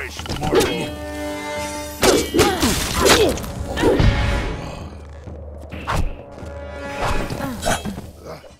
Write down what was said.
perished, Morgan.